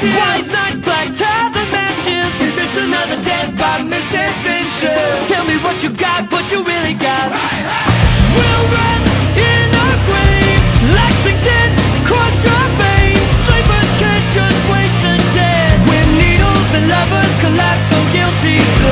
White nights, black tie, the matches. Is this another death by misadventure? Tell me what you got, what you really got. We'll rest in our graves. Lexington, cross your veins. Sleepers can't just wake the dead. When needles and lovers collapse so guilty.